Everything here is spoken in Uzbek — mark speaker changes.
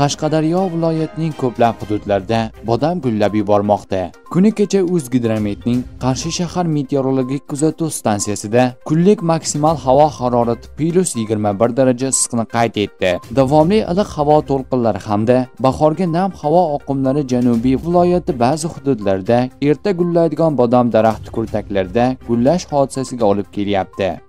Speaker 1: qashqadaryo viloyatining ko'plab hududlarida bodam gullab yubormoqda. Kuni kecha o'zgidrometning qarshi shahar meteorologik kuzatuv stansiyasida kunlik maksimal havo harorati plyus yigirma bir daraja issiqni qayd etdi. Davomli iliq havo to'lqinlari hamda bahorgi nam havo oqimlari janubiy viloyati ba'zi hududlarida erta gullaydigan bodom daraxti kurtaklarida gullash hodisasiga olib kelyapti.